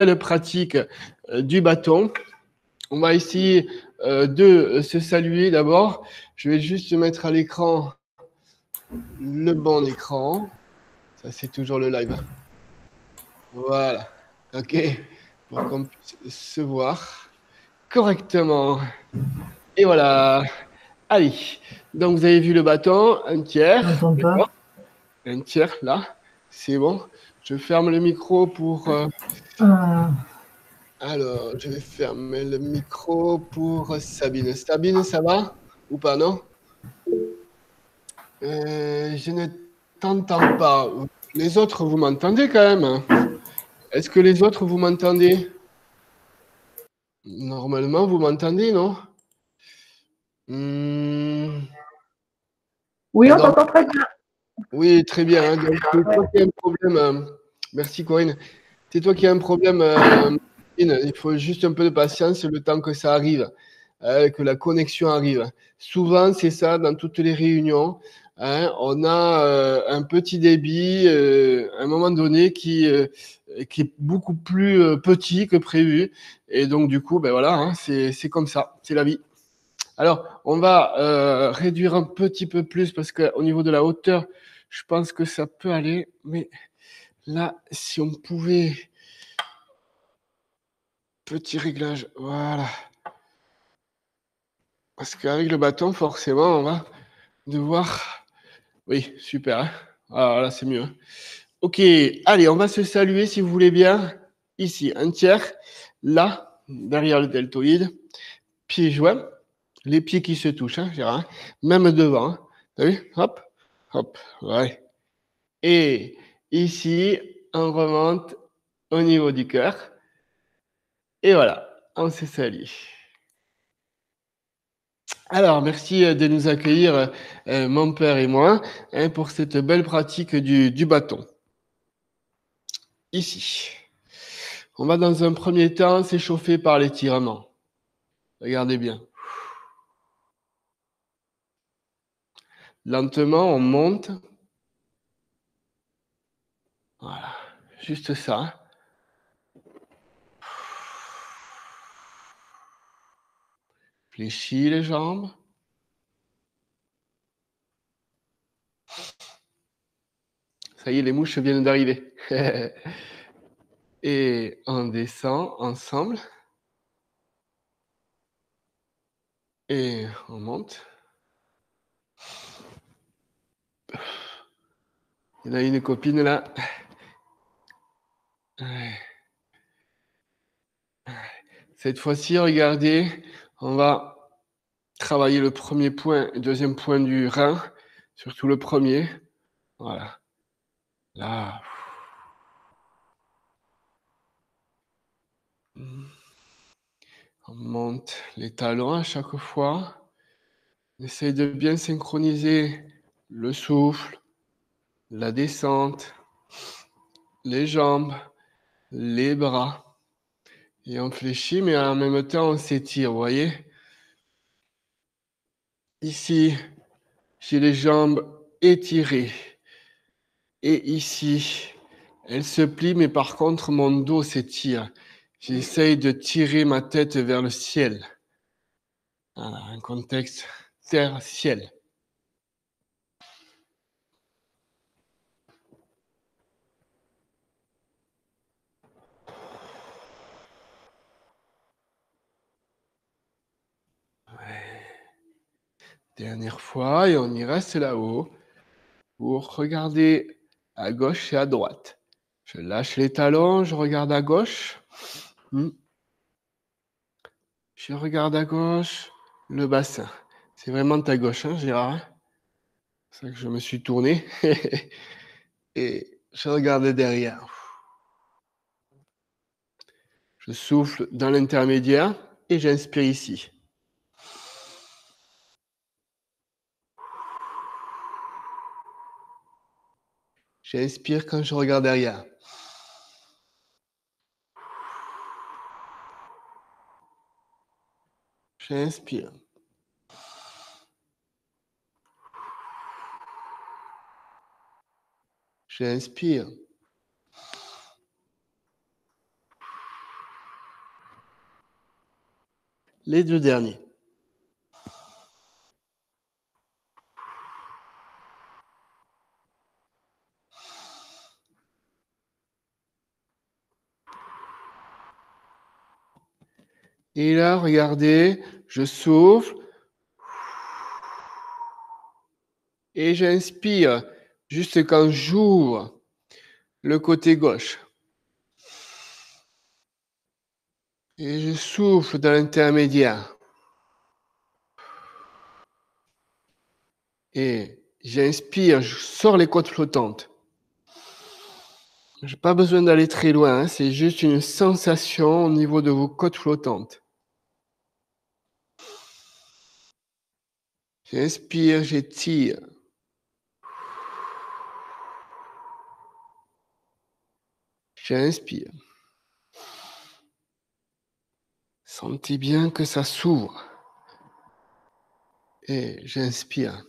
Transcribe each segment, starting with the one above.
belle pratique euh, du bâton. On va essayer euh, de se saluer d'abord. Je vais juste mettre à l'écran le bon écran. Ça, c'est toujours le live. Voilà. OK. Pour qu'on puisse se voir correctement. Et voilà. Allez. Donc, vous avez vu le bâton, un tiers. Un tiers, là. C'est bon. Je ferme le micro pour... Euh, ah. Alors, je vais fermer le micro pour Sabine. Sabine, ça va ou pas, non? Euh, Je ne t'entends pas. Les autres, vous m'entendez quand même Est-ce que les autres, vous m'entendez? Normalement, vous m'entendez, non? Hmm. Oui, on t'entend très bien. Oui, très bien. Hein. C'est toi qui as un problème. Euh, merci, Corinne. C'est toi qui as un problème. Euh, il faut juste un peu de patience le temps que ça arrive, hein, que la connexion arrive. Souvent, c'est ça dans toutes les réunions. Hein. on a euh, un petit débit à un moment donné qui, qui est beaucoup plus petit que prévu. Et donc, du coup, ben voilà, c'est comme ça, c'est la vie. Alors, on va réduire un petit peu plus parce qu'au niveau de la hauteur, je pense que ça peut aller, mais là, si on pouvait... Petit réglage, voilà. Parce qu'avec le bâton, forcément, on va devoir... Oui, super. Hein ah, c'est mieux. Hein. ok, allez, on va se saluer si vous voulez bien. Ici, un tiers. Là, derrière le deltoïde. Pieds joints. Les pieds qui se touchent, hein, hein. même devant. Hein. T'as vu? Hop, Hop, ouais. Et ici, on remonte au niveau du cœur. Et voilà, on s'est sali. Alors, merci de nous accueillir, euh, mon père et moi, hein, pour cette belle pratique du bâton. Ici. On va dans un premier temps s'échauffer par l'étirement. Regardez bien. Lentement, on monte. Voilà, juste ça. Fléchis les jambes. Ça y est, les mouches viennent d'arriver. Et on descend ensemble. Et on monte. Il y a une copine là. Cette fois-ci, regardez, on va travailler le premier point, le deuxième point du rein, surtout le premier. Voilà. Là. On monte les talons à chaque fois. On essaye de bien synchroniser le souffle, la descente, les jambes, les bras. Et on fléchit, mais en même temps, on s'étire, vous voyez Ici, j'ai les jambes étirées. Et ici, elles se plient, mais par contre, mon dos s'étire. J'essaye de tirer ma tête vers le ciel. Voilà, un contexte terre-ciel. Dernière fois, et on y reste là-haut pour regarder à gauche et à droite. Je lâche les talons, je regarde à gauche. Hmm. Je regarde à gauche le bassin. C'est vraiment ta gauche, hein, Gérard? C'est ça que je me suis tourné. et je regarde derrière. Je souffle dans l'intermédiaire et j'inspire ici. J'inspire quand je regarde derrière. J'inspire. J'inspire. Les deux derniers. Et là, regardez, je souffle. Et j'inspire juste quand j'ouvre le côté gauche. Et je souffle dans l'intermédiaire. Et j'inspire, je sors les côtes flottantes. Je n'ai pas besoin d'aller très loin, hein, c'est juste une sensation au niveau de vos côtes flottantes. J'inspire, j'étire. J'inspire. Sentez bien que ça s'ouvre. Et j'inspire.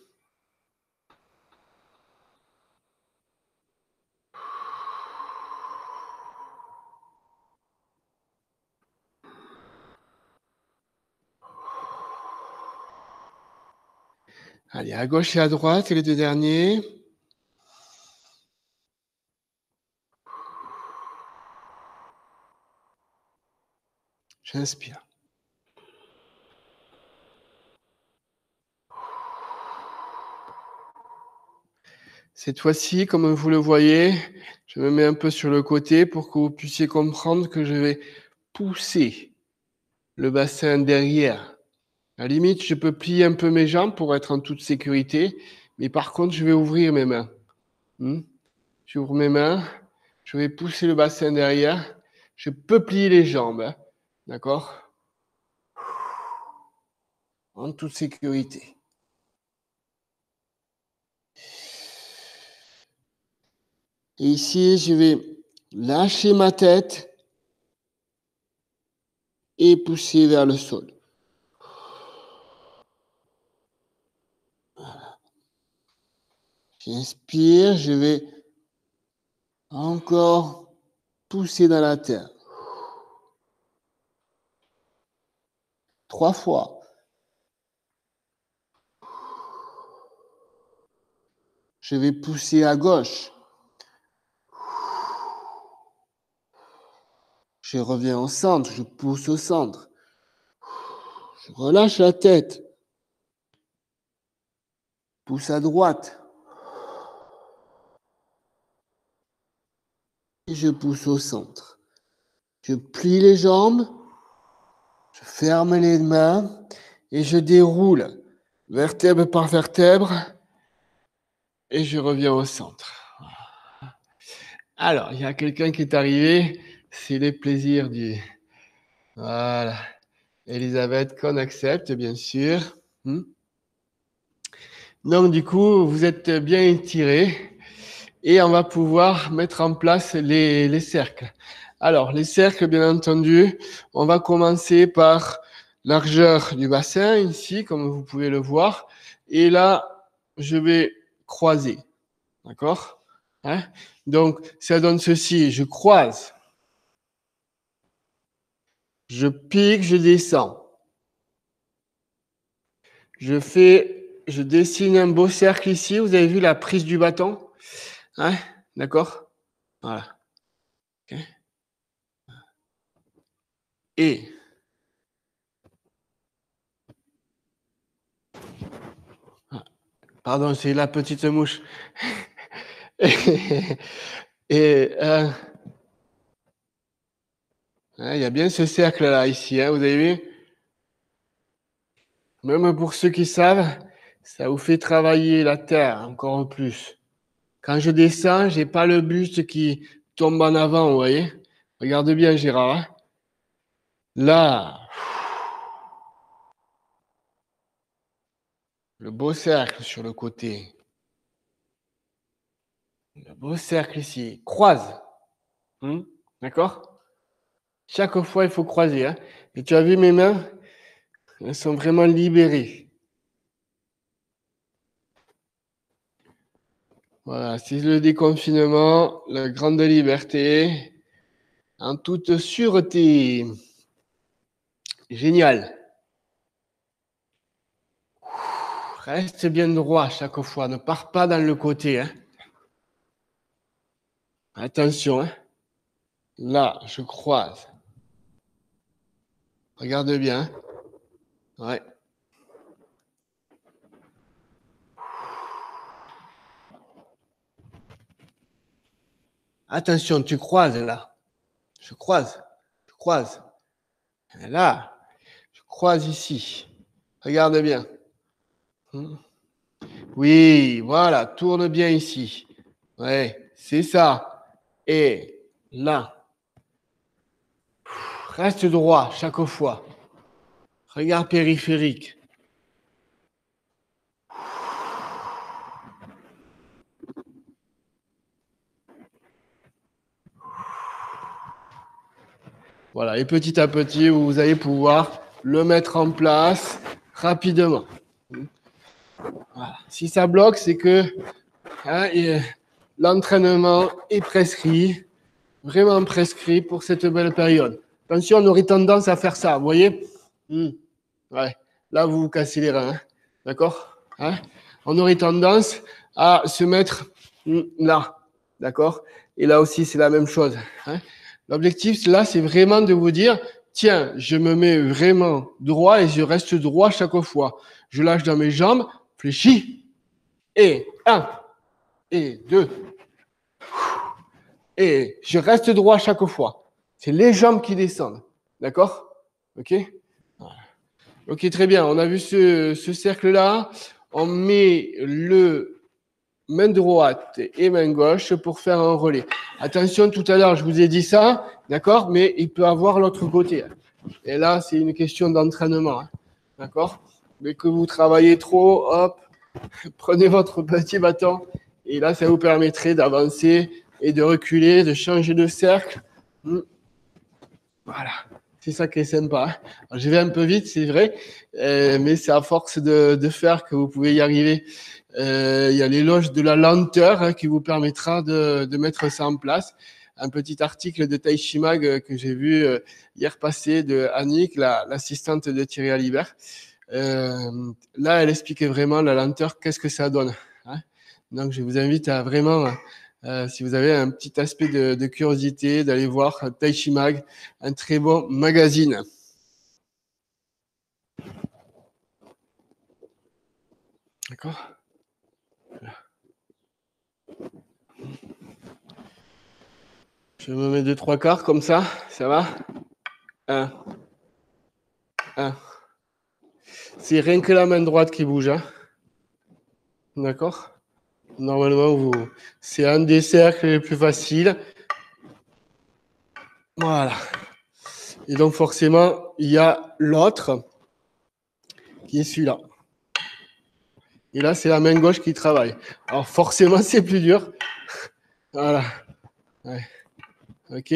Allez, à gauche et à droite, les deux derniers. J'inspire. Cette fois-ci, comme vous le voyez, je me mets un peu sur le côté pour que vous puissiez comprendre que je vais pousser le bassin derrière. À la limite, je peux plier un peu mes jambes pour être en toute sécurité, mais par contre, je vais ouvrir mes mains. Hmm? J'ouvre mes mains, je vais pousser le bassin derrière. Je peux plier les jambes, hein. d'accord? En toute sécurité. Et ici, je vais lâcher ma tête et pousser vers le sol. J'inspire, je vais encore pousser dans la terre. Trois fois. Je vais pousser à gauche. Je reviens au centre, je pousse au centre. Je relâche la tête. Pousse à droite. Je pousse au centre. Je plie les jambes. Je ferme les mains et je déroule vertèbre par vertèbre et je reviens au centre. Alors, il y a quelqu'un qui est arrivé c'est les plaisirs du. Voilà. Elisabeth, qu'on accepte, bien sûr. Hmm. Donc, du coup, vous êtes bien étiré et on va pouvoir mettre en place les, les cercles. Alors, les cercles, bien entendu, on va commencer par largeur du bassin, ici, comme vous pouvez le voir. Et là, je vais croiser. D'accord? Hein? Donc, ça donne ceci. Je croise je pique, je descends. Je fais, je dessine un beau cercle ici. Vous avez vu la prise du bâton? Hein D'accord Voilà. Et Pardon, c'est la petite mouche. et, euh, Hein, il y a bien ce cercle-là, ici, hein, vous avez vu? Même pour ceux qui savent, ça vous fait travailler la terre encore plus. Quand je descends, j'ai pas le buste qui tombe en avant, vous voyez Regarde bien, Gérard. Hein. Là, le beau cercle sur le côté. Le beau cercle ici. Croise. Hmm? D'accord chaque fois, il faut croiser. Hein. Et tu as vu mes mains Elles sont vraiment libérées. Voilà, c'est le déconfinement, la grande liberté, en toute sûreté. Génial. Reste bien droit chaque fois, ne pars pas dans le côté. Hein. Attention. Hein. Là, je croise. Regarde bien. Hein. Ouais. Attention, tu croises là. Je croise. Je croise. là, je croise ici. Regarde bien. Hmm. Oui, voilà, tourne bien ici. Ouais, c'est ça. Et là. Reste droit chaque fois. Regarde périphérique. Voilà, et petit à petit, vous allez pouvoir le mettre en place rapidement. Si ça bloque, c'est que hein, l'entraînement est prescrit, vraiment prescrit pour cette belle période. Attention, on aurait tendance à faire ça, vous voyez hmm. Là, vous vous cassez les reins, hein. d'accord hein? On aurait tendance à se mettre hmm, là, d'accord Et là aussi, c'est la même chose. L'objectif, là, c'est vraiment de vous dire, tiens, je me mets vraiment droit et je reste droit chaque fois. Je lâche dans mes jambes, fléchis. Et un, et deux. Et je reste droit chaque fois. C'est les jambes qui descendent. D'accord? Ok? Ok, très bien. On a vu ce, ce cercle-là. On met le main droite et main gauche pour faire un relais. Attention, tout à l'heure, je vous ai dit ça, d'accord, mais il peut avoir l'autre côté. Et là, c'est une question d'entraînement, hein. d'accord Mais que vous travaillez trop, hop, prenez votre petit bâton et là, ça vous permettrait d'avancer et de reculer, de changer de cercle. Hmm. Voilà. C'est ça qui est sympa. Hein. je vais un peu vite, c'est vrai, euh, mais c'est à force de, de, faire que vous pouvez y arriver. Euh, il y a l'éloge de la lenteur hein, qui vous permettra de, mettre ça en place. Un petit article de Tai Mag euh, que j'ai vu euh, hier passé de Annick, l'assistante de Thierry Alibert. Là, elle expliquait vraiment la lenteur, qu'est-ce que ça donne. Hein. Donc, je vous invite à vraiment, si vous avez un petit aspect de, de curiosité, d'aller voir Tai Mag, un très bon magazine. D'accord? Je me mets deux, trois quarts comme ça, ça va? Un. Un. C'est rien que la main droite qui bouge. Hein. D'accord? Normalement, c'est un des cercles les plus faciles. Voilà. Et donc, forcément, il y a l'autre qui est celui-là. Et là, c'est la main gauche qui travaille. Alors, forcément, c'est plus dur. voilà. OK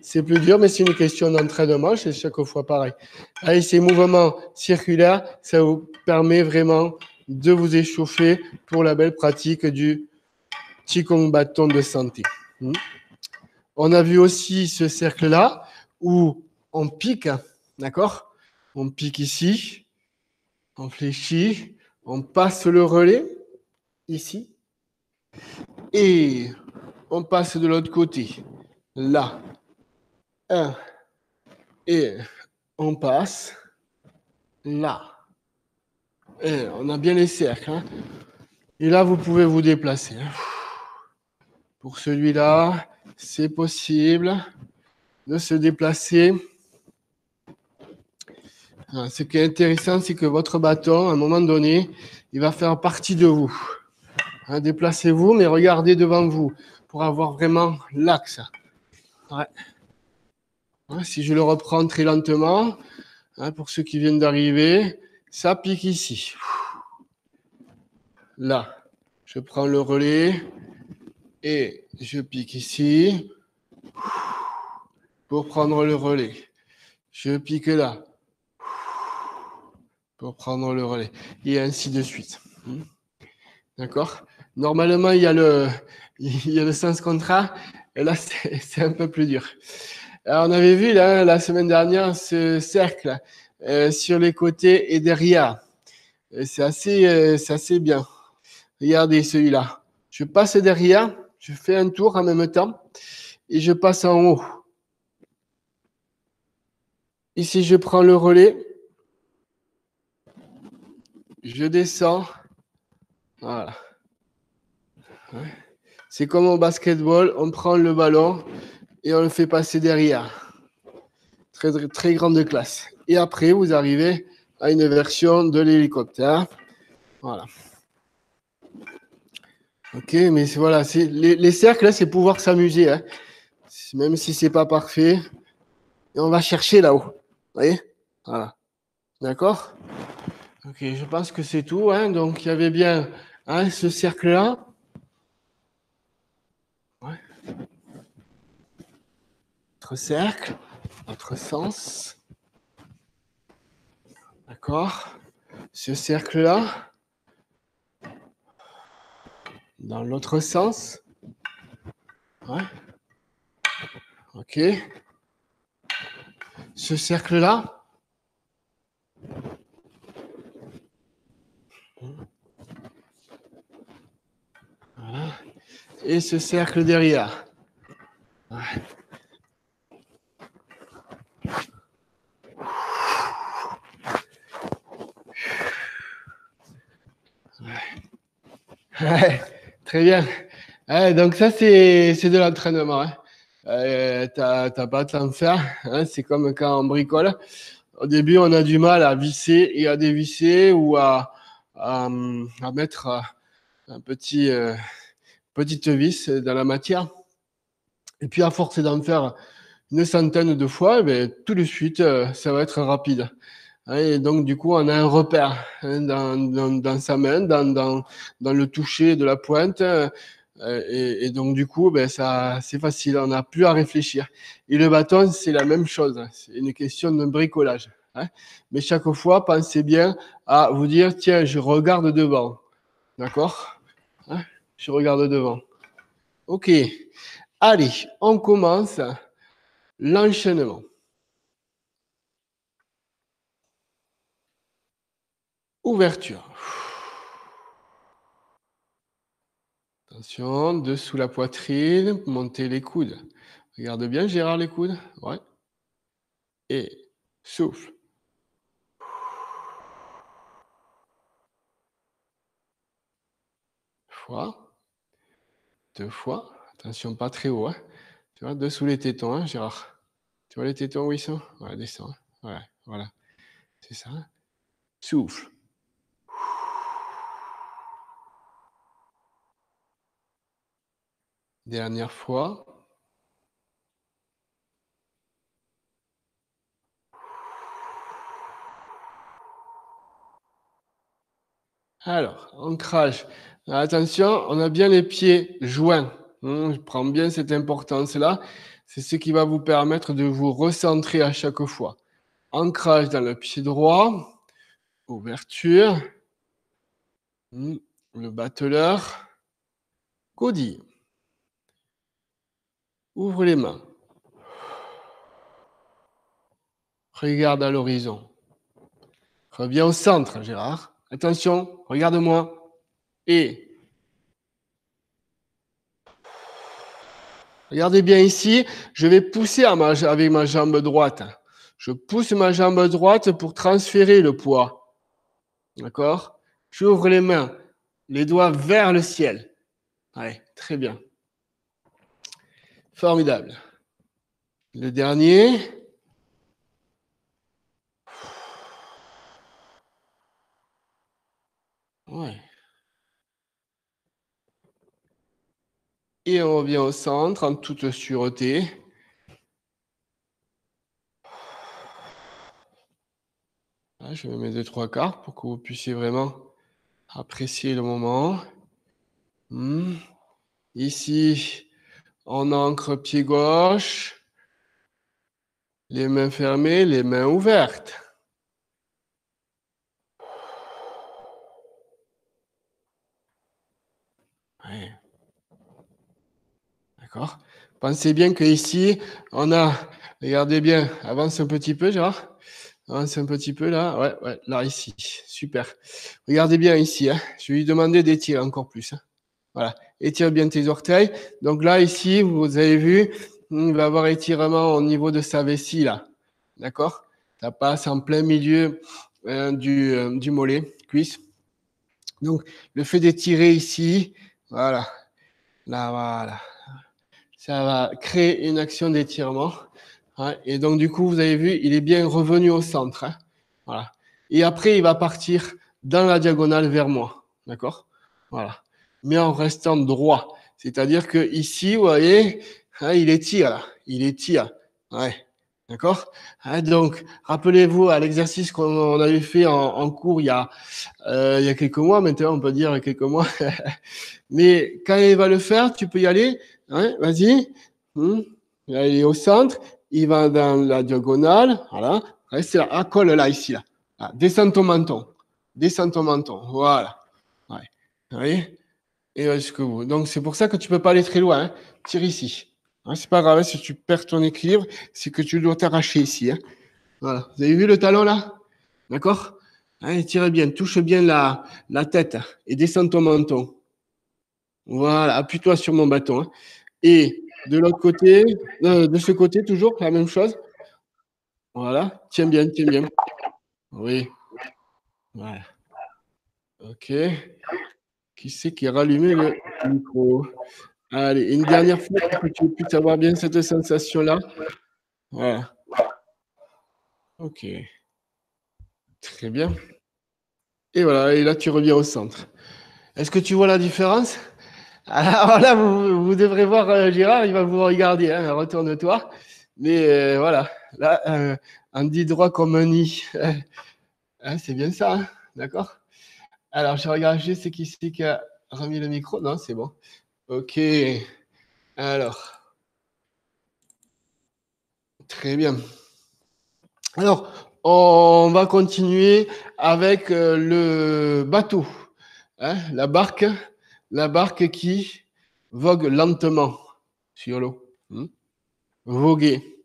C'est plus dur, mais c'est une question d'entraînement. C'est chaque fois pareil. Ces mouvements circulaires, ça vous permet vraiment de vous échauffer pour la belle pratique du Qigong bâton de santé. Hmm. On a vu aussi ce cercle-là où on pique, d'accord? On pique ici, on fléchit, on passe le relais ici et on passe de l'autre côté là. Et on passe là. On a bien les cercles. Hein. Et là, vous pouvez vous déplacer. Hein. Pour celui-là, c'est possible de se déplacer. Ah, ce qui est intéressant, c'est que votre bâton, à un moment donné, il va faire partie de vous. Hein, déplacez-vous, mais regardez devant vous pour avoir vraiment l'axe. Si je le reprends très lentement, hein, pour ceux qui viennent d'arriver, ça pique ici. Là, je prends le relais et je pique ici pour prendre le relais. Je pique là pour prendre le relais et ainsi de suite. D'accord? Normalement, il y a le, il y a le sens contraire et là, c'est un peu plus dur. On avait vu la semaine dernière ce cercle euh, sur les côtés et derrière. c'est assez, euh, c'est assez bien. Regardez celui-là. Je passe derrière, je fais un tour en même temps et je passe en haut. Ici, je prends le relais. Je descends. Voilà. C'est comme au basketball, on prend le ballon et on le fait passer derrière. Très, très grande classe. Et après, vous arrivez à une version de l'hélicoptère. Voilà. Ok, mais voilà, les, les cercles, c'est pouvoir s'amuser. Hein. Même si c'est pas parfait. Et on va chercher là-haut. Vous voyez? Voilà. D'accord? Ok, je pense que c'est tout. Hein. Donc, il y avait bien hein, ce cercle-là. Notre cercle, notre sens. D'accord Ce cercle-là. Dans l'autre sens. Ouais. Ok. Ce cercle-là. Voilà. Et ce cercle derrière. Ouais. très bien. donc ça, c'est de l'entraînement. Hein. Euh, tu n'as pas à t'en faire. Hein. C'est comme quand on bricole. Au début, on a du mal à visser et à dévisser ou à, à, mettre un petit, euh, petite vis dans la matière. Et puis, à force d'en faire une centaine de fois, eh tout de suite, euh, ça va être rapide. Et donc, du coup, on a un repère hein, dans, sa main, dans, le toucher de la pointe. Euh, et, donc, du coup, ben, ça, c'est facile, on n'a plus à réfléchir. Et le bâton, c'est la même chose. C'est une question de bricolage. Hein. Mais chaque fois, pensez bien à vous dire, tiens, je regarde devant. D'accord? hein Je regarde devant. OK. Allez, on commence l'enchaînement. Ouverture. Attention, dessous la poitrine, montez les coudes. Regarde bien, Gérard, les coudes. Ouais. Et souffle. Fois. Deux fois. Attention, pas très haut. Hein. Tu vois, dessous les tétons, hein, Gérard. Tu vois les tétons où ils sont? Ouais, descends. Hein. Voilà, voilà. C'est ça. Hein. Souffle. Dernière fois. Alors, ancrage. Attention, on a bien les pieds joints. Hmm, je prends bien cette importance-là. C'est ce qui va vous permettre de vous recentrer à chaque fois. Ancrage dans le pied droit. Ouverture. Hmm, le batteleur. Codille. Ouvre les mains. Regarde à l'horizon. Reviens au centre, Gérard. Attention, regarde-moi. Et regardez bien ici, je vais pousser avec ma jambe droite. Je pousse ma jambe droite pour transférer le poids. D'accord? J'ouvre les mains, les doigts vers le ciel. Allez, très bien. Formidable. Le dernier. Et on revient au centre en toute sûreté. je mets mes deux, trois cartes pour que vous puissiez vraiment apprécier le moment. Hmm. Ici, on ancre pied gauche, les mains fermées, les mains ouvertes. Pensez bien que ici, on a, regardez bien, avance un petit peu, Gérard. Avance un petit peu là. Ouais, ouais, là, ici. Super. Regardez bien ici. Hein. Je vais lui demander d'étirer encore plus. Hein. Voilà. Étire bien tes orteils. Donc là, ici, vous avez vu, il va avoir étirement au niveau de sa vessie là. D'accord Ça passe en plein milieu euh, du, euh, du mollet, cuisse. Donc, le fait d'étirer ici, voilà. Là, voilà. Ça va créer une action d'étirement. Hein, et donc, du coup, vous avez vu, il est bien revenu au centre. Hein. voilà. Et après, il va partir dans la diagonale vers moi. D'accord? Voilà. Mais en restant droit. C'est-à-dire que ici, vous voyez, hein, il étire là. Il étire. Ouais. D'accord? Donc, rappelez-vous à l'exercice qu'on avait fait en, cours il y, a, euh, il y a quelques mois, maintenant on peut dire quelques mois. Mais quand il va le faire, tu peux y aller. Vas-y. Hmm. Il est au centre il va dans la diagonale, voilà, reste là, ah, colle là, ici, là. Ah, descends ton menton, descends ton menton, voilà. Vous voyez Et jusqu'au bout. Donc, c'est pour ça que tu peux pas aller très loin, hein. tire ici. Hein, c'est pas grave, si tu perds ton équilibre, c'est que tu dois t'arracher ici. Hein. Voilà. Vous avez vu le talon là? D'accord? Tire bien, touche bien la, la tête et descends ton menton. Voilà, appuie-toi sur mon bâton. Et de l'autre côté, euh, de ce côté, toujours la même chose. Voilà. Tiens bien, tiens bien. Oui. Voilà. OK. Qui c'est qui a rallumé le micro? Allez, une dernière fois pour que tu puisses avoir bien cette sensation-là. Voilà. OK. Très bien. Et voilà, et là tu reviens au centre. Est-ce que tu vois la différence? alors là, vous, devrez voir euh, Gérard, il va vous regarder, hein, retourne-toi. Mais euh, voilà, là, euh, on dit droit comme un nid. Hein, c'est bien ça, hein, d'accord Alors, je regarde juste qui c'est qui a remis le micro. Non, c'est bon. Ok. Alors. Très bien. Alors, on va continuer avec le bateau, la barque la barque qui vogue lentement sur l'eau. Hmm? Voguer.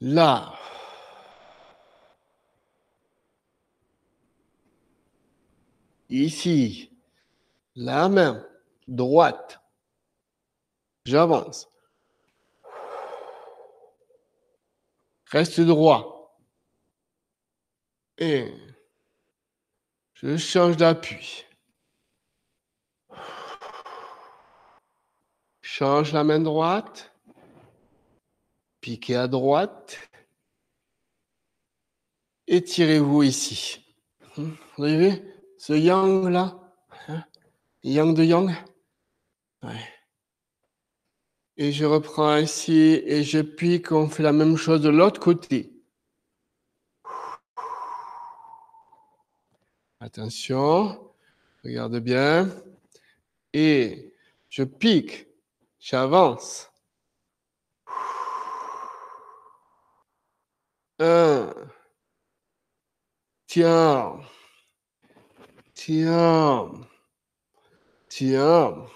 Là. Ici. La main droite. J'avance. Reste droit. Et je change d'appui. Change la main droite. Piquez à droite. Étirez-vous ici. Vous avez ce yang là hein? Yang de yang? Et je reprends ici et je pique. On fait la même chose de l'autre côté. Attention. Regarde bien. Et je pique J'avance. Un. Tiens. Tiens. Tiens.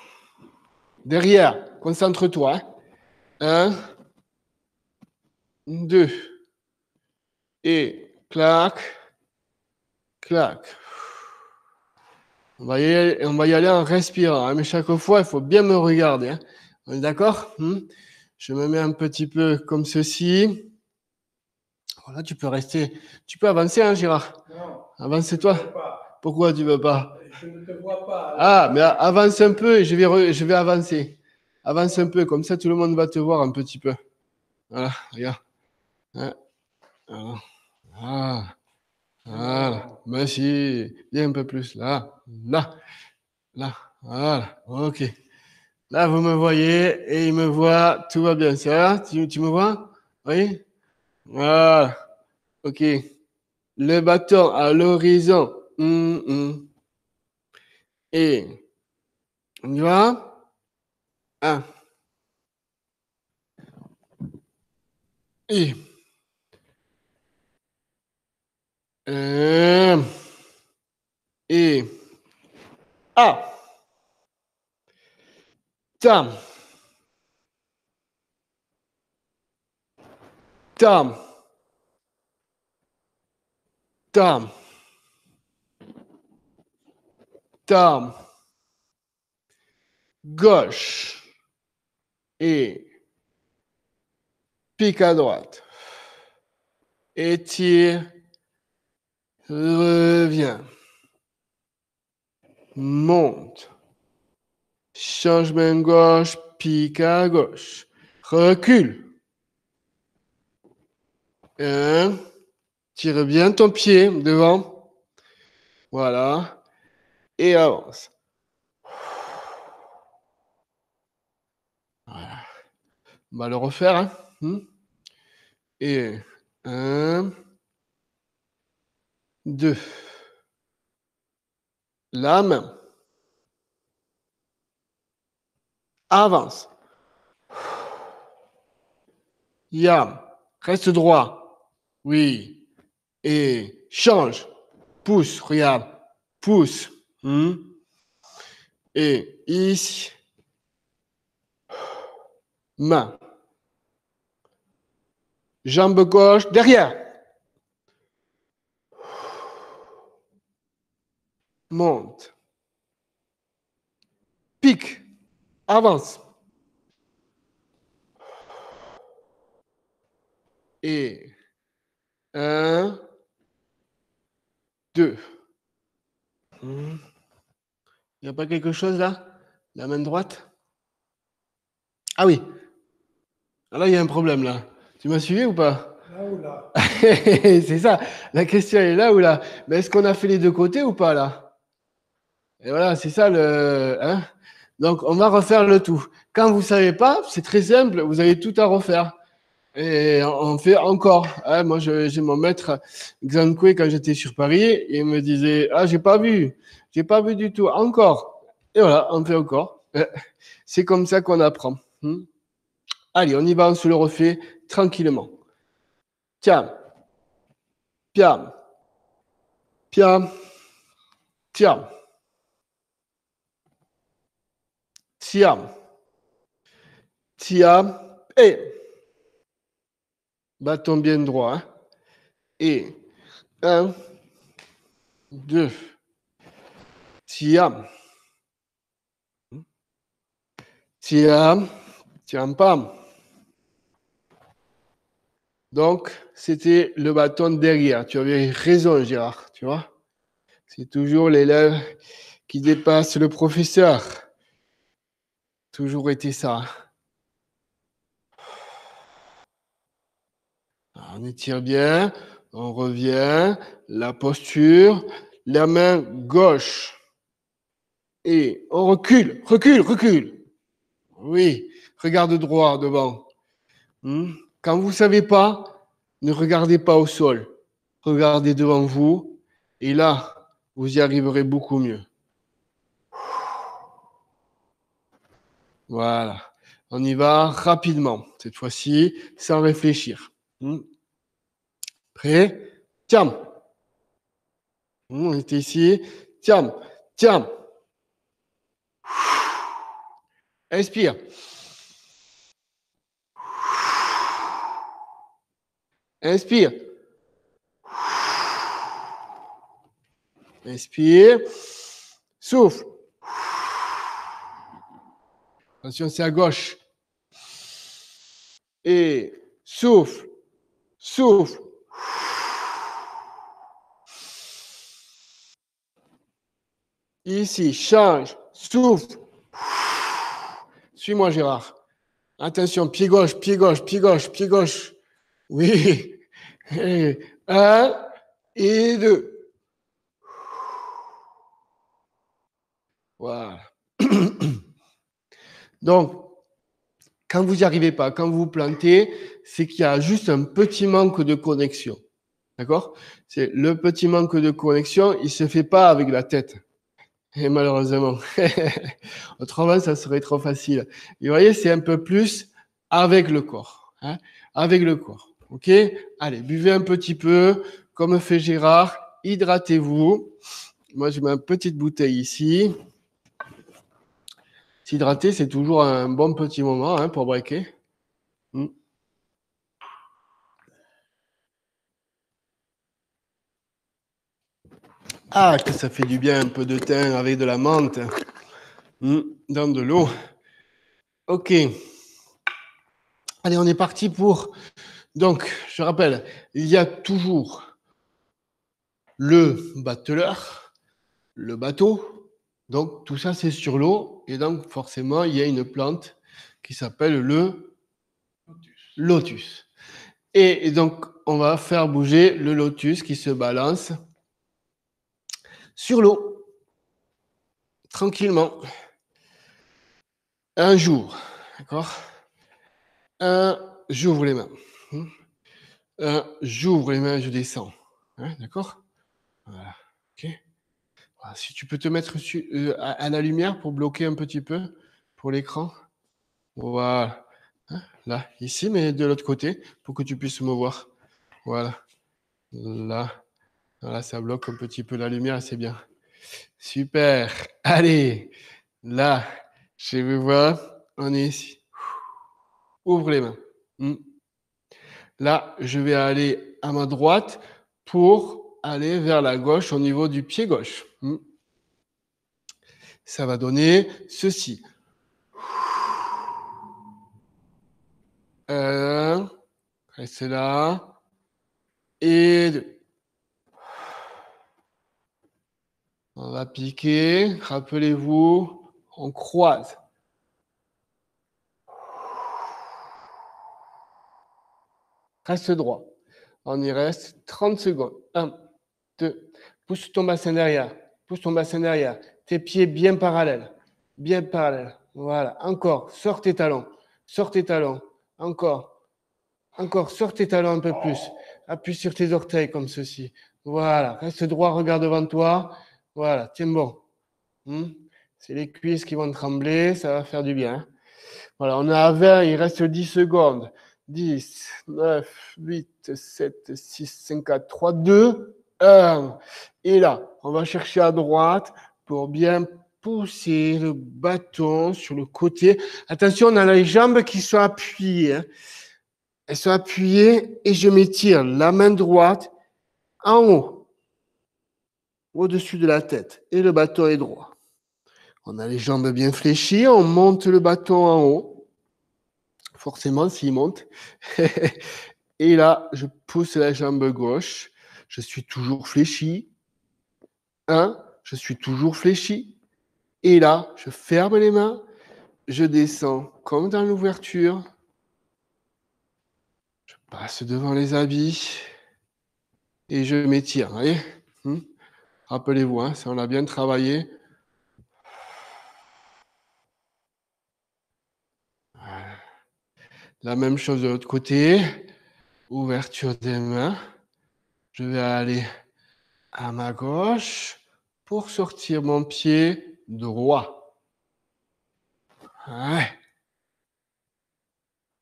Derrière, concentre-toi. Un. Deux. Et clac. Clac. On va, y aller, on va y aller en respirant, hein, mais chaque fois, il faut bien me regarder. Hein. On est d'accord hmm? Je me mets un petit peu comme ceci. Voilà, tu peux rester. Tu peux avancer, hein, Gérard? Non. Avance-toi. Pourquoi tu ne veux pas? Je ne te vois pas. Ah, mais avance un peu et je vais, je vais avancer. Avance un peu, comme ça tout le monde va te voir un petit peu. Voilà, regarde. Hein? Voilà. Ah. Voilà. Merci. Viens un peu plus. Là. Là. Là. Voilà. OK. Là, vous me voyez et il me voit, tout va bien. C'est vrai tu, tu me vois? Oui? Voilà. OK. Le bâton à l'horizon. Hum, hum. Et on y va? Un. Et. Un. Et. Ah Tam. Tam. tam, tam, gauche et pique à droite. Étire, reviens, monte, change main gauche, pique à gauche, recule. Un, tire bien ton pied devant. Voilà. Et avance. Voilà. On va le refaire. Hein. Hmm. Et un, deux. La main. Avance. Yam. Reste droit. Oui. Et change. Pousse. Regarde. Pousse. Hmm. Et ici. Main. Jambe gauche derrière. Monte. Pique. Avance. Et un, deux. Il n'y a pas quelque chose là? La main droite? Ah oui. Alors ah, il y a un problème là. Tu m'as suivi ou pas? Là ou là C'est ça. La question est là ou là? Mais est-ce qu'on a fait les deux côtés ou pas là? Et voilà, c'est ça le. Hein? Donc on va refaire le tout. Quand vous savez pas, c'est très simple. Vous avez tout à refaire. Et on fait encore. Hein, moi, j'ai mon maître Xankwe quand j'étais sur Paris, il me disait Ah, j'ai pas vu, j'ai pas vu du tout. Encore. Et voilà, on fait encore. C'est comme ça qu'on apprend. Hmm. Allez, on y va, on se le refait tranquillement. Tiens. Tiens. Tiens. Tiens. Tiens. Tiens. Et. Bâton bien droit. Hein. Et un, deux, tiens. Tiens, tiens pas. Donc, c'était le bâton derrière. Tu avais raison, Gérard, tu vois. C'est toujours l'élève qui dépasse le professeur. Toujours été ça. On étire bien, on revient, la posture, la main gauche. Et on recule, recule, recule. Oui, regarde droit devant. Hmm? Quand vous ne savez pas, ne regardez pas au sol. Regardez devant vous. Et là, vous y arriverez beaucoup mieux. Voilà. On y va rapidement, cette fois-ci, sans réfléchir. Hmm? Prêt? Tiens. On était ici. Tiens. Tiens. Inspire. Inspire. Inspire. Souffle. Attention, c'est à gauche. Et souffle. Souffle. Ici, change, souffle. Suis-moi, Gérard. Attention, pied gauche, pied gauche, pied gauche, pied gauche. Oui. Un et deux. Voilà. Donc, quand vous n'y arrivez pas, quand vous vous plantez, c'est qu'il y a juste un petit manque de connexion. D'accord? C'est le petit manque de connexion, il se fait pas avec la tête. Et malheureusement. Autrement, ça serait trop facile. Vous voyez, c'est un peu plus avec le corps. Hein, avec le corps. OK? Allez, buvez un petit peu, comme fait Gérard. Hydratez-vous. Moi, j'ai ma petite bouteille ici. S'hydrater, c'est toujours un bon petit moment hein, pour breaker. Hmm. Ah, que ça fait du bien un peu de thym avec de la menthe hmm, dans de l'eau. Ok. Allez, on est parti pour. Donc, je rappelle, il y a toujours le batteleur, le bateau. Donc, tout ça, c'est sur l'eau. Et donc, forcément, il y a une plante qui s'appelle le lotus. Et, donc, on va faire bouger le lotus qui se balance sur l'eau, tranquillement. Un jour, d'accord? Un, j'ouvre les mains. Un, j'ouvre les mains, je descends. Hein, d'accord? Voilà. Ok. Si tu peux te mettre euh, à, la lumière pour bloquer un petit peu pour l'écran. Voilà. Hein, là, ici, mais de l'autre côté, pour que tu puisses me voir. Voilà. Là. Ça bloque un petit peu la lumière, c'est bien. Super. Allez, là, je vais voir. On est ici. Ouvre les mains. Hmm. Là, je vais aller à ma droite pour aller vers la gauche au niveau du pied gauche. Hmm. Ça va donner ceci. Un, reste là. Et deux. On va piquer. Rappelez-vous, on croise. Reste droit. On y reste 30 secondes. 1, 2. Pousse ton bassin derrière. Pousse ton bassin derrière. Tes pieds bien parallèles. Bien parallèles. Voilà. Encore. Sors tes talons. Sors tes talons. Encore. Encore. Sors tes talons un peu plus. Appuie sur tes orteils comme ceci. Voilà. Reste droit. Regarde devant toi. Voilà, tiens bon. Hmm? C'est les cuisses qui vont trembler, ça va faire du bien. Voilà, on est à 20, il reste 10 secondes. 10, 9, 8, 7, 6, 5, 4, 3, 2, 1. Et là, on va chercher à droite pour bien pousser le bâton sur le côté. Attention, on a les jambes qui sont appuyées. Hein. Elles sont appuyées et je m'étire la main droite en haut au-dessus de la tête et le bâton est droit. On a les jambes bien fléchies, on monte le bâton en haut. Forcément, s'il monte. et là, je pousse la jambe gauche. Je suis toujours fléchi. Un, je suis toujours fléchi. Et là, je ferme les mains. Je descends comme dans l'ouverture. Je passe devant les habits. Et je m'étire. Voyez? Hmm? Rappelez-vous, hein, on a bien travaillé. La même chose de l'autre côté. Ouverture des mains. Je vais aller à ma gauche pour sortir mon pied droit.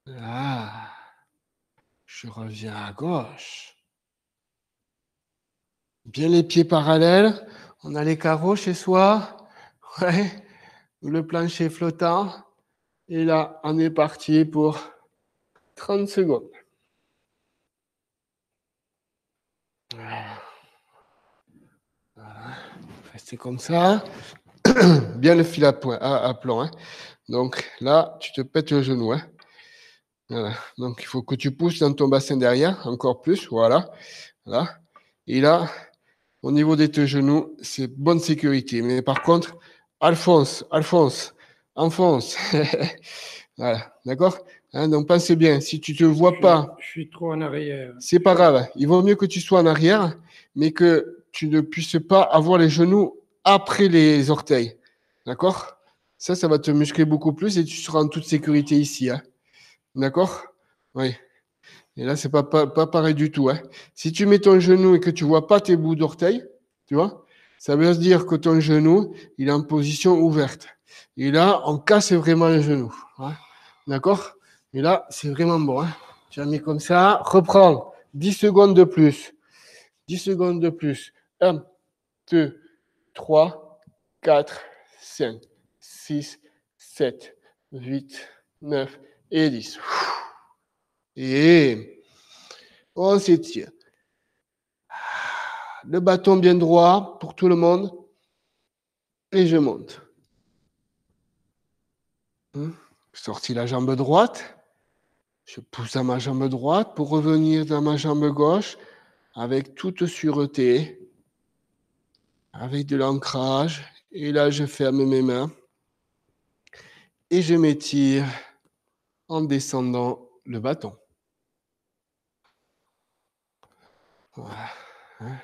Là. Je reviens à gauche. Bien les pieds parallèles. On a les carreaux chez soi. Ouais. Le plancher flottant. Et là, on est parti pour 30 secondes. Comme ça. Bien le fil à, point, à, plomb. Hein. Donc là, tu te pètes le genou. Hein. Voilà. Donc il faut que tu pousses dans ton bassin derrière, encore plus. Voilà. Voilà. Et là, au niveau des deux genoux, c'est bonne sécurité. Mais par contre, Alphonse, Alphonse, enfonce. voilà, d'accord? Hein, Donc pensez bien, si tu ne te vois pas. Je suis trop en arrière. C'est pas grave. Il vaut mieux que tu sois en arrière, mais que tu ne puisses pas avoir les genoux après les orteils. D'accord? Ça, ça va te muscler beaucoup plus et tu seras en toute sécurité ici. Hein. D'accord? Oui. Et là, c'est pas, pas, pareil du tout. Hein. Si tu mets ton genou et que tu vois pas tes bouts d'orteil, tu vois, ça veut dire que ton genou, il est en position ouverte. Et là, on casse vraiment le genou. Hein. D'accord? Et là, c'est vraiment bon. Hein. Tu as mis comme ça. Reprends. 10 secondes de plus. 10 secondes de plus. 1, 2, 3, 4, 5, 6, 7, 8, 9 et 10. Et on s'étire. Le bâton bien droit pour tout le monde. Et je monte. Hein? Sorti la jambe droite. Je pousse à ma jambe droite pour revenir dans ma jambe gauche avec toute sûreté, avec de l'ancrage. Et là, je ferme mes mains et je m'étire en descendant le bâton. Hein.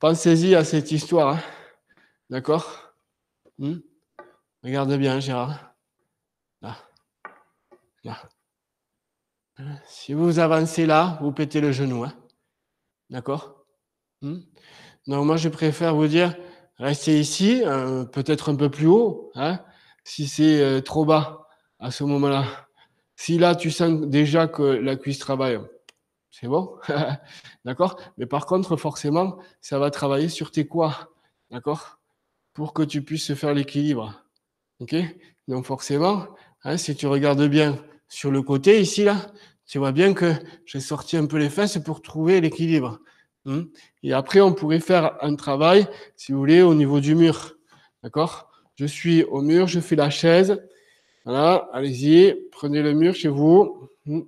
Pensez-y à cette histoire. Hein. D'accord? Hmm? Regarde bien, Gérard. Là. Là. Hein? Si vous avancez là, vous pétez le genou. D'accord? Hmm? Moi, je préfère vous dire, restez ici, euh, peut-être un peu plus haut, si c'est euh, trop bas à ce moment-là. Si là, tu sens déjà que la cuisse travaille, c'est bon, d'accord? Mais par contre, forcément, ça va travailler sur tes quoi, d'accord? Pour que tu puisses faire l'équilibre, ok? Donc forcément, hein, si tu regardes bien sur le côté ici, là, tu vois bien que j'ai sorti un peu les fesses pour trouver l'équilibre. Hein? Et après, on pourrait faire un travail, si vous voulez, au niveau du mur, d'accord? Je suis au mur, je fais la chaise, voilà, allez-y, prenez le mur chez vous. Hein?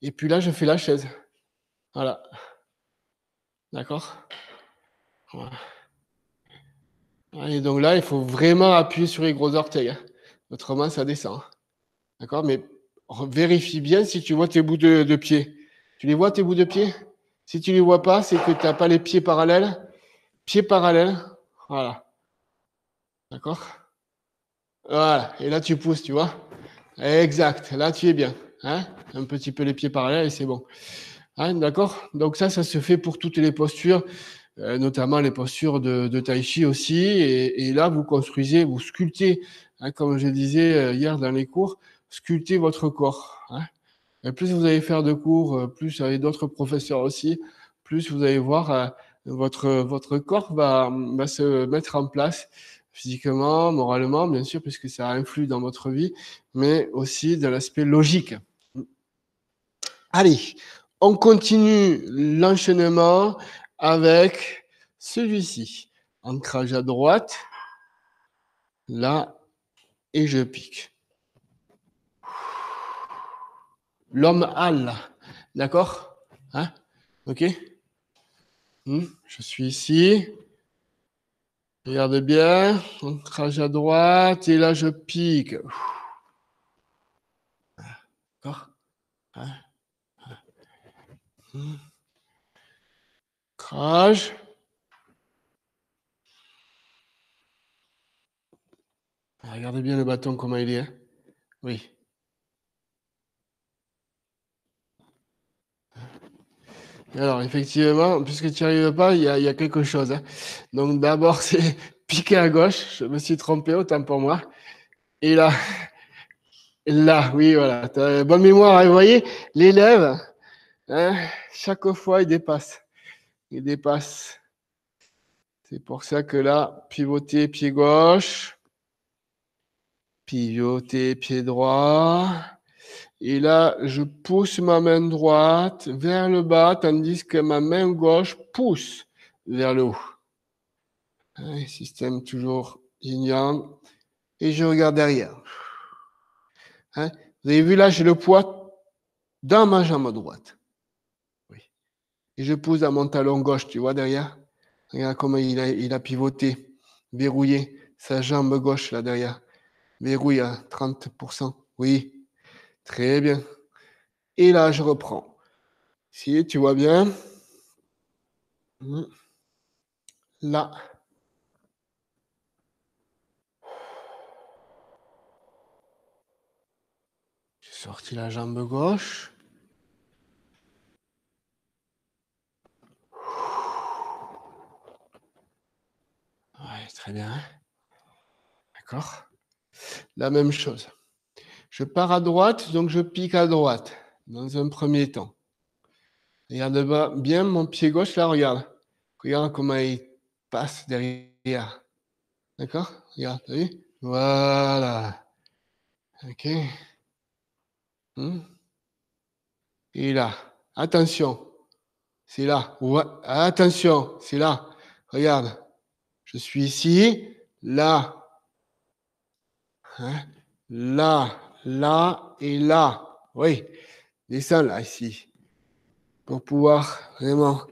Et puis là, je fais la chaise. Voilà. D'accord? Et donc là, il faut vraiment appuyer sur les gros orteils. Hein. Autrement, ça descend. D'accord? Mais vérifie bien si tu vois tes bouts de pied. Tu les vois, tes bouts de pied? Si tu ne les vois pas, c'est que tu n'as pas les pieds parallèles. Pieds parallèles. Voilà. D'accord? Voilà. Et là, tu pousses, tu vois? Exact. Là, tu es bien. Hein? Un petit peu les pieds parallèles et c'est bon. Hein, d'accord? Donc ça, ça se fait pour toutes les postures, euh, notamment les postures de, de tai chi aussi. Et, là, vous construisez, vous sculptez, hein, comme je disais euh, hier dans les cours, sculptez votre corps. Hein? Et plus vous allez faire de cours, euh, plus avec d'autres professeurs aussi, plus vous allez voir votre, votre corps va, va se mettre en place physiquement, moralement, bien sûr, puisque ça influe dans votre vie, mais aussi de l'aspect logique. Allez, on continue l'enchaînement avec celui-ci. Ancrage à droite, là, et je pique. L'homme hal, d'accord hein Ok hmm, Je suis ici. Regardez bien. Ancrage à droite, et là, je pique. D'accord hein. Regardez bien le bâton, comment il est. Hein. oui. Alors, effectivement, puisque tu n'y arrives pas, il y, a, quelque chose. Hein. Donc, d'abord, c'est piqué à gauche. Je me suis trompé, autant pour moi. Et là, là, oui, voilà. bonne mémoire. Hein. Vous voyez, l'élève, Hein? Chaque fois, il dépasse. Il dépasse. C'est pour ça que là, pivoter pied gauche, pivoter pied droit. Et là, je pousse ma main droite vers le bas, tandis que ma main gauche pousse vers le haut. Hein, système toujours yin Et je regarde derrière. Hein? Vous avez vu là, j'ai le poids dans ma jambe droite. Et je pose à mon talon gauche, tu vois derrière Regarde comment il a, il a pivoté, verrouillé sa jambe gauche là derrière. Verrouille à 30%. Oui, très bien. Et là, je reprends. Si tu vois bien. Là. J'ai sorti la jambe gauche. très bien. D'accord La même chose. Je pars à droite, donc je pique à droite dans un premier temps. Regarde bien mon pied gauche, là, regarde. Regarde comment il passe derrière. D'accord? Regarde, t'as vu? Voilà. Ok. Hmm? Et là, attention. C'est là. Attention, c'est là. Regarde. Je suis ici, là. Hein? Là, là et là. Oui. Descends là, ici. Pour pouvoir vraiment.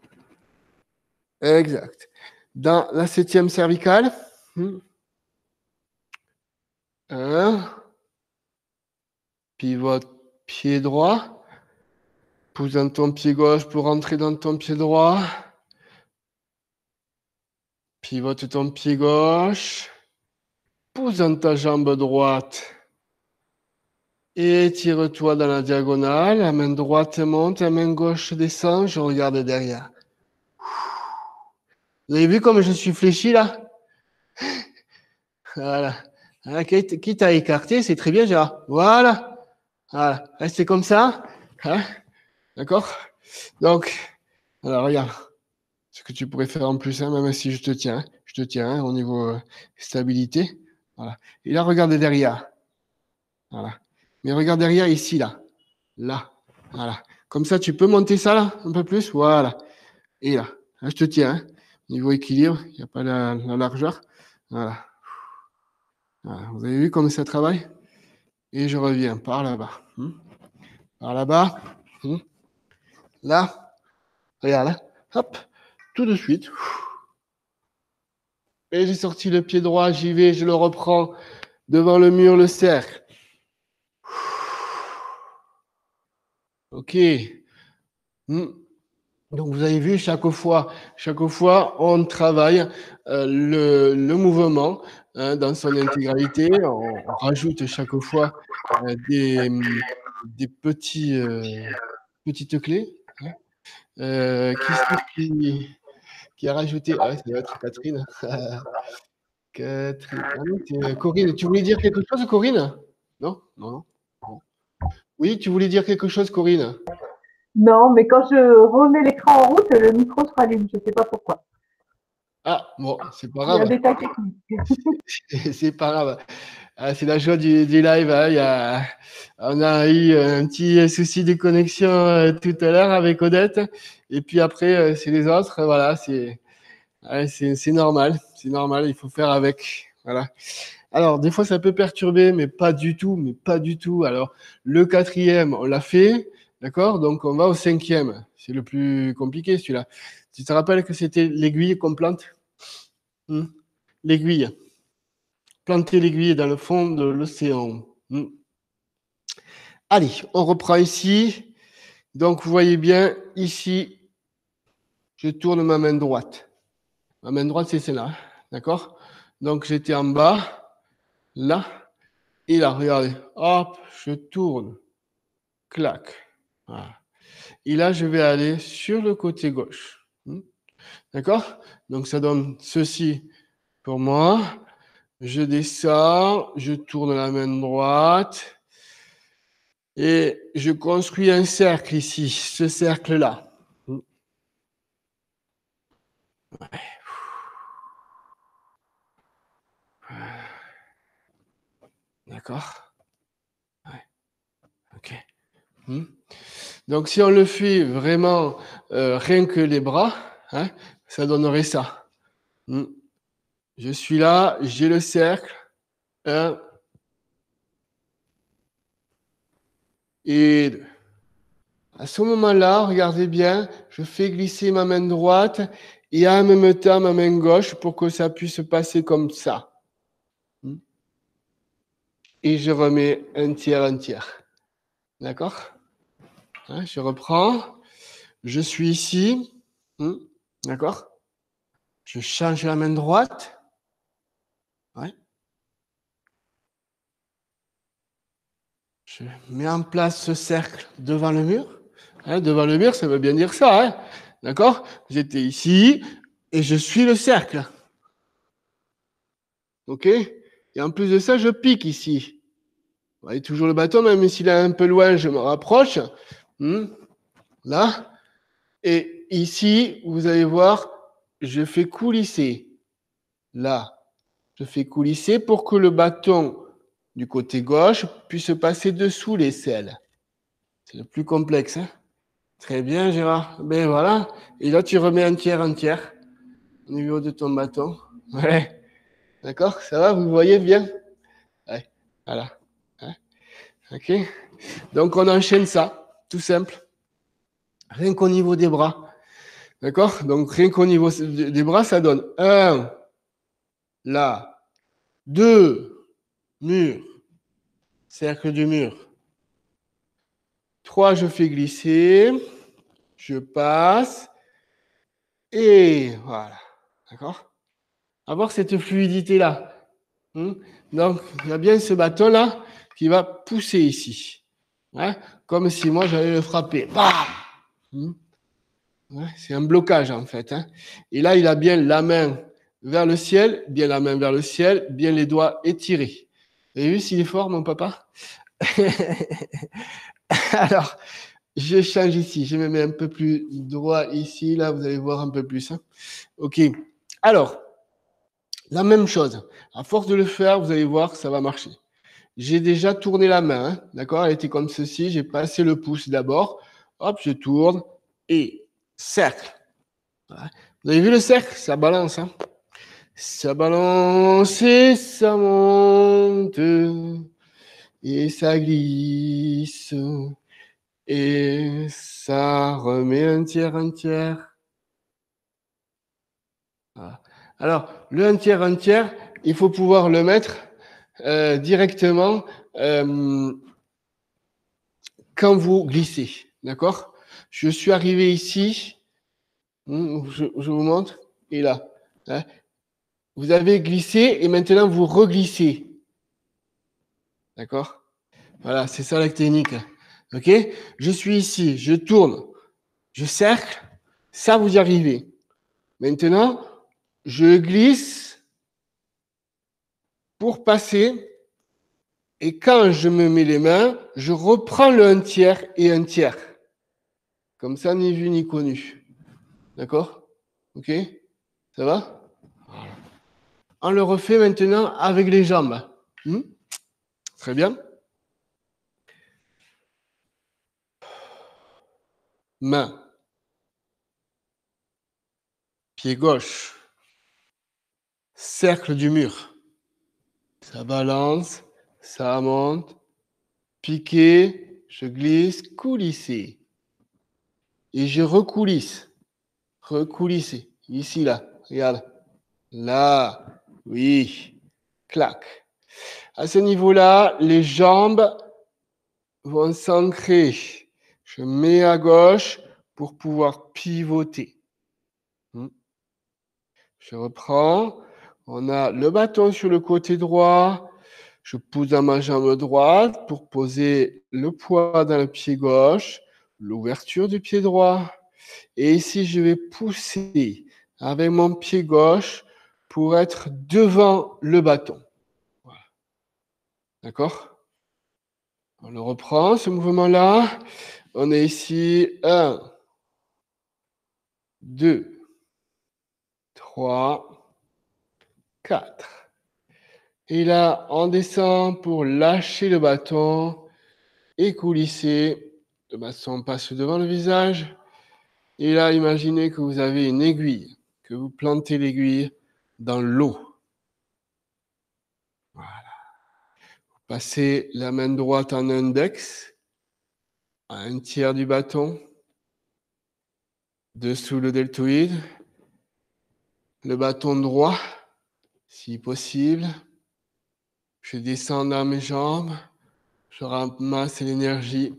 Exact. Dans la septième cervicale. Hmm. Un. Pivote pied droit. Pousse dans ton pied gauche pour rentrer dans ton pied droit. Pivote ton pied gauche. Pousse dans ta jambe droite. Étire-toi dans la diagonale. La main droite monte, la main gauche descend. Je regarde derrière. Vous avez vu comme je suis fléchi là? Voilà. Quitte à écarter, c'est très bien, Gérard. Voilà. Voilà. Restez comme ça. Hein? D'accord? Donc, alors regarde. Ce que tu pourrais faire en plus, hein, même si je te tiens. Je te tiens hein, au niveau euh, stabilité. Voilà. Et là, regardez derrière. Voilà. Mais regarde derrière ici, là. Là. Voilà. Comme ça, tu peux monter ça là, un peu plus? Voilà. Et là. Là, je te tiens. Hein. Niveau équilibre, il n'y a pas la, largeur. Voilà. Vous avez vu comment ça travaille? Et je reviens par là-bas. Hmm. Par là-bas. Hmm. Là. Regarde là. Hop. Tout de suite. Et j'ai sorti le pied droit, j'y vais, je le reprends devant le mur, le cercle. Ok. Hmm. Donc vous avez vu, chaque fois, chaque fois, on travaille euh, le, mouvement hein, dans son intégralité. On, rajoute chaque fois euh, des, petits, euh, petites clés. Hein. qui, qui, a rajouté? Ah, c'est votre Catherine. Catherine. Ah Corinne, tu voulais dire quelque chose, Corinne? Non? Non, non. Oui, tu voulais dire quelque chose, Corinne? Non, mais quand je remets l'écran en route, le micro se rallume. Je ne sais pas pourquoi. Ah, bon, c'est pas grave. C'est pas grave. Ah, c'est la joie du, live. Hein. Il y a, on a eu un petit souci de connexion euh, tout à l'heure avec Odette. Et puis après, euh, c'est les autres. Voilà, c'est c'est normal. C'est normal. Il faut faire avec. Voilà. Alors, des fois, ça peut perturber, mais pas du tout. Mais pas du tout. Alors, le quatrième, on l'a fait. D'accord? Donc, on va au cinquième. C'est le plus compliqué, celui-là. Tu te rappelles que c'était l'aiguille qu'on plante? Hmm? L'aiguille. Planter l'aiguille dans le fond de l'océan. Hmm? Allez, on reprend ici. Donc, vous voyez bien, ici, je tourne ma main droite. Ma main droite, c'est celle-là. D'accord? Donc, j'étais en bas, là, et là, regardez. Hop, je tourne. Clac. Et là, je vais aller sur le côté gauche. Hmm? D'accord? Donc, ça donne ceci pour moi. Je descends, je tourne la main droite et je construis un cercle ici, ce cercle-là. Hmm? D'accord Ok. Hmm? Donc, si on le fait vraiment euh, rien que les bras, hein, ça donnerait ça. Hmm. Je suis là, j'ai le cercle. Un. Et deux. À ce moment-là, regardez bien, je fais glisser ma main droite et en même temps ma main gauche pour que ça puisse passer comme ça. Et je remets un tiers, un tiers. D'accord? Hein, je reprends. Je suis ici. Hmm, d'accord? Je change la main droite. Ouais. Je mets en place ce cercle devant le mur. Hein, devant le mur, ça veut bien dire ça. Hein d'accord? J'étais ici et je suis le cercle. OK? Et en plus de ça, je pique ici. Vous voyez toujours le bâton, même s'il est un peu loin, je me rapproche. Hmm? Là. Et ici, vous allez voir, je fais coulisser. Là. Je fais coulisser pour que le bâton du côté gauche puisse passer dessous les selles. C'est le plus complexe. Hein Très bien, Gérard. Ben voilà. Et là, tu remets un tiers, un tiers au niveau de ton bâton. Ouais. D'accord Ça va Vous voyez bien. Voilà. OK Donc, on enchaîne ça, tout simple. Rien qu'au niveau des bras. D'accord? Donc, rien qu'au niveau des bras, ça donne un, là, deux, mur, cercle du mur. Trois, je fais glisser, je passe, et voilà. D'accord? Avoir cette fluidité-là. Hmm? Donc, il y a bien ce bâton-là qui va pousser ici. Hein? Comme si moi, j'allais le frapper. Hmm? C'est un blocage, en fait. Hein? Et là, il a bien la main vers le ciel, bien la main vers le ciel, bien les doigts étirés. Vous avez vu s'il est fort, mon papa? Alors, je change ici. Je me mets un peu plus droit ici. Là, vous allez voir un peu plus. Hein. OK. Alors, la même chose. À force de le faire, vous allez voir, ça va marcher. J'ai déjà tourné la main. Hein. D'accord Elle était comme ceci. J'ai passé le pouce d'abord. Hop, je tourne. Et cercle. Vous avez vu le cercle? Ça balance. Hein ça balance et ça monte et ça glisse et ça remet un tiers, un tiers. Alors, le un tiers, un tiers, il faut pouvoir le mettre euh, directement euh, quand vous glissez. D'accord? Je suis arrivé ici. Hmm, je, vous montre. Et là. Hein, vous avez glissé et maintenant vous reglissez. D'accord? Voilà, c'est ça la technique. OK? Je suis ici, je tourne, je cercle, ça vous y arrivez. Maintenant, je glisse pour passer et quand je me mets les mains, je reprends le un tiers et un tiers. Comme ça, ni vu ni connu. D'accord? Ok? Ça va? On le refait maintenant avec les jambes. Hmm? Très bien. Main. Pied gauche. Cercle du mur. Ça balance, ça monte. Piqué, je glisse, coulisser. Et je recoulisse. Recoulisser. Ici, là. Regarde. Là. Oui, clac. À ce niveau-là, les jambes vont s'ancrer. Je mets à gauche pour pouvoir pivoter. Hmm. Je reprends. On a le bâton sur le côté droit. Je pousse dans ma jambe droite pour poser le poids dans le pied gauche, l'ouverture du pied droit. Et ici, je vais pousser avec mon pied gauche pour être devant le bâton. D'accord? On le reprend, ce mouvement-là. On est ici. 1, 2, 3, 4. Et là, on descend pour lâcher le bâton et coulisser. Le bâton passe devant le visage. Et là, imaginez que vous avez une aiguille, que vous plantez l'aiguille dans l'eau. Voilà. Vous passez la main droite en index, à un tiers du bâton, dessous le deltoïde, le bâton droit, si possible. Je descends dans mes jambes, je ramasse l'énergie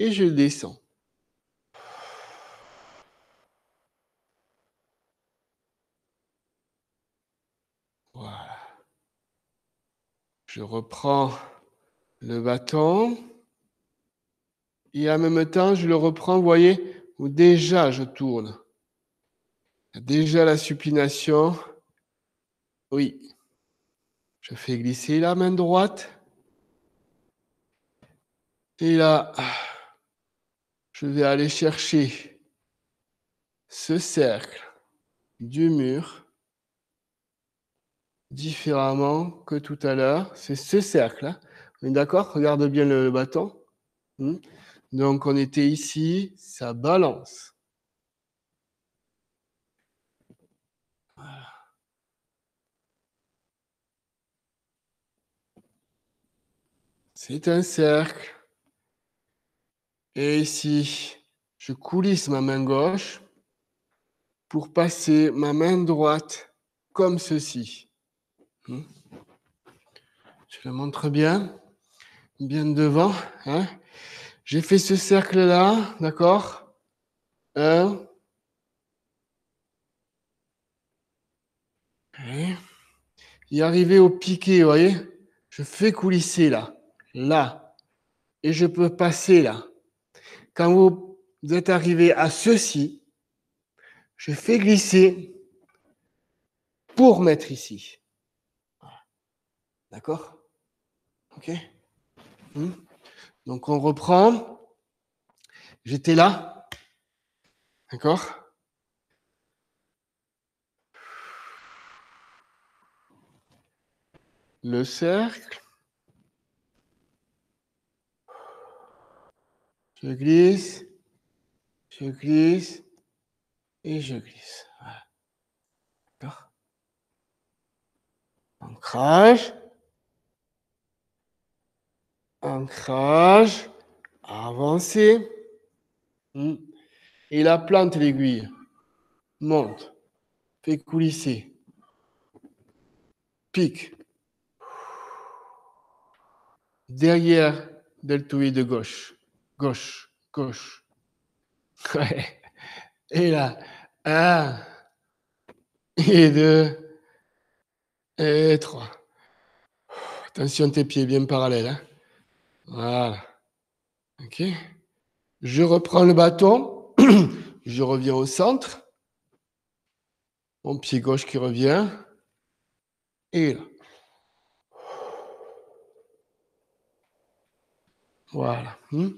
et je descends. Je reprends le bâton. Et en même temps, je le reprends, vous voyez, où déjà je tourne. Déjà la supination. Oui. Je fais glisser la main droite. Et là, je vais aller chercher ce cercle du mur différemment que tout à l'heure. C'est ce cercle. Hein. D'accord? Regarde bien le, bâton. Hmm. Donc, on était ici, ça balance. C'est un cercle. Et ici, je coulisse ma main gauche pour passer ma main droite comme ceci. Hmm. Je le montre bien, bien devant. Hein. J'ai fait ce cercle-là, d'accord? Un. Et arrivé au piqué, vous voyez? Je fais coulisser là, là. Et je peux passer là. Quand vous êtes arrivé à ceci, je fais glisser pour mettre ici. D'accord? Ok hmm? Donc on reprend. J'étais là. D'accord? Le cercle. Je glisse. Je glisse. Et je glisse. D'accord Ancrage ancrage, avancer. Hmm. Et la plante l'aiguille. Monte. Fait coulisser. Pique. Derrière deltoïde gauche. Gauche. Gauche. Et là. Un. Et deux. Et trois. Attention tes pieds bien parallèles. Hein. Voilà. OK. Je reprends le bâton. je reviens au centre. Mon pied gauche qui revient. Et là. Voilà. Hmm.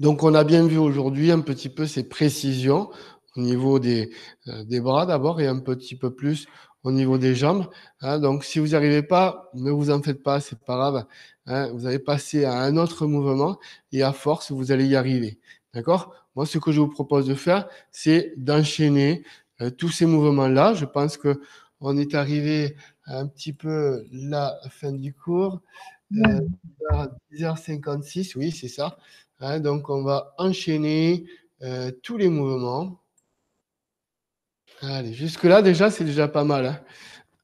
Donc, on a bien vu aujourd'hui un petit peu ces précisions au niveau des, euh, des bras d'abord et un petit peu plus au niveau des jambes. Hein. donc, si vous n'y arrivez pas, ne vous en faites pas, c'est pas grave. Hein. vous allez passer à un autre mouvement et à force, vous allez y arriver. D'accord? Moi, ce que je vous propose de faire, c'est d'enchaîner euh, tous ces mouvements-là. Je pense que on est arrivé un petit peu la fin du cours. Euh, 10h56, oui, c'est ça. Hein. donc, on va enchaîner euh, tous les mouvements. Allez, jusque-là, déjà, c'est déjà pas mal. Hein.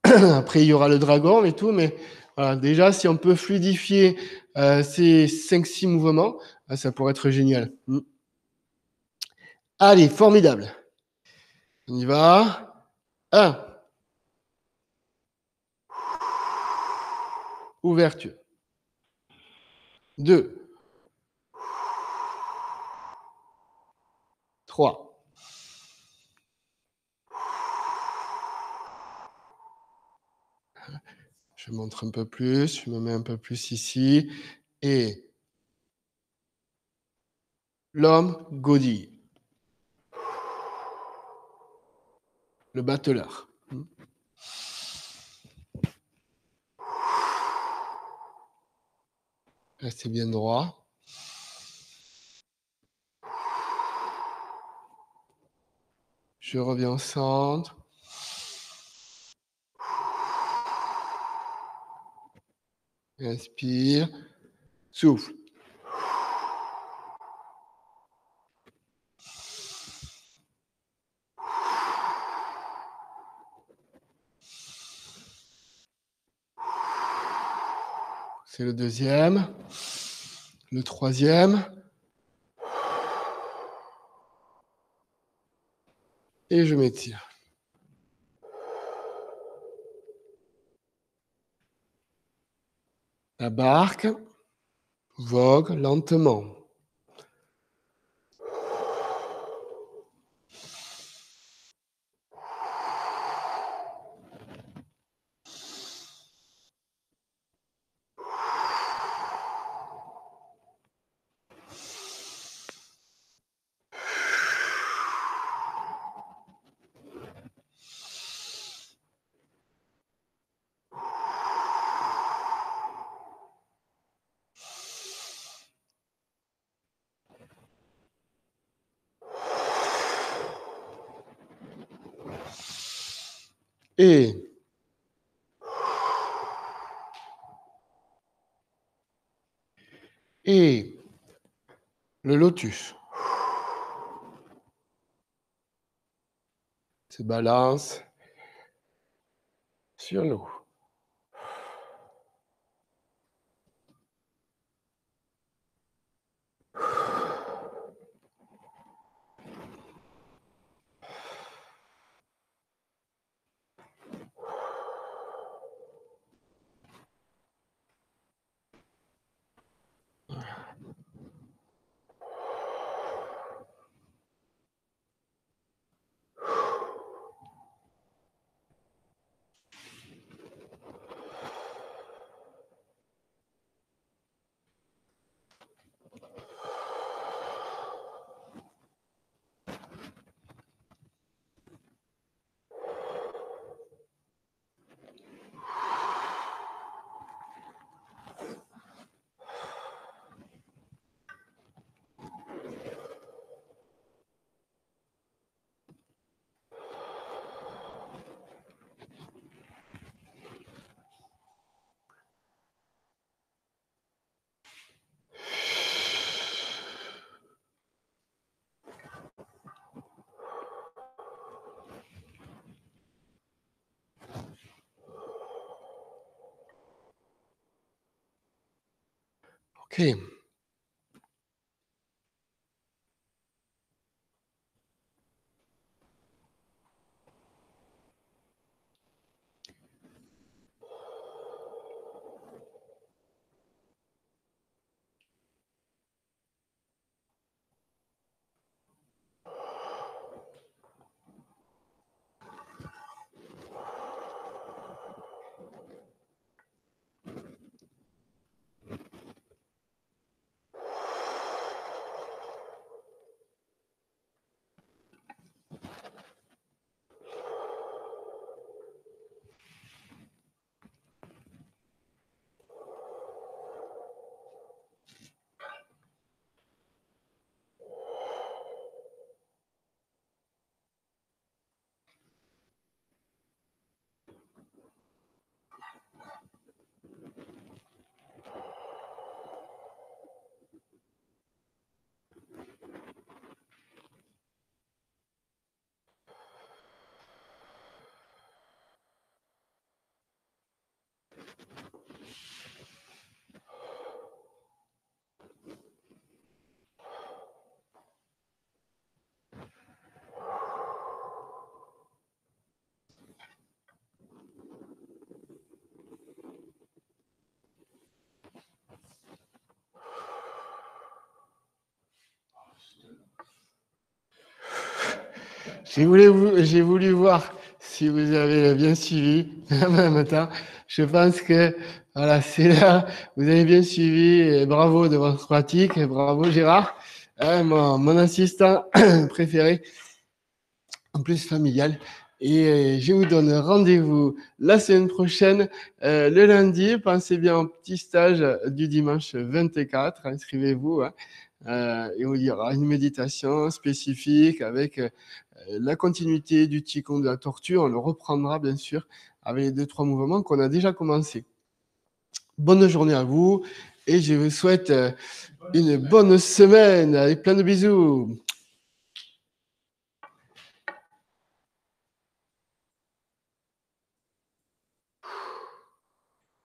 Après, il y aura le dragon et tout, mais voilà, déjà, si on peut fluidifier euh, ces 5-6 mouvements, ah, ça pourrait être génial. Hmm. Allez, formidable. On y va. 1. Ouverture. 2. 3. Je montre un peu plus, je me mets un peu plus ici. Et l'homme godille. Le batteleur. Restez bien droit. Je reviens au centre. Inspire. Souffle. C'est le deuxième. Le troisième. Et je m'étire. La barque vogue lentement. Se balance sur l'eau. Okay. J'ai voulu, voir si vous avez bien suivi en. Je pense que voilà, c'est là, vous avez bien suivi bravo de votre pratique, bravo Gérard, hein, mon, assistant préféré, en plus familial. Et je vous donne rendez-vous la semaine prochaine, euh, le lundi. Pensez bien au petit stage du dimanche 24. Inscrivez-vous. Hein. Euh, et il y aura une méditation spécifique avec euh, la continuité du Qigong de la torture. On le reprendra bien sûr avec les deux, trois mouvements qu'on a déjà commencé. Bonne journée à vous et je vous souhaite euh, une bonne semaine avec plein de bisous.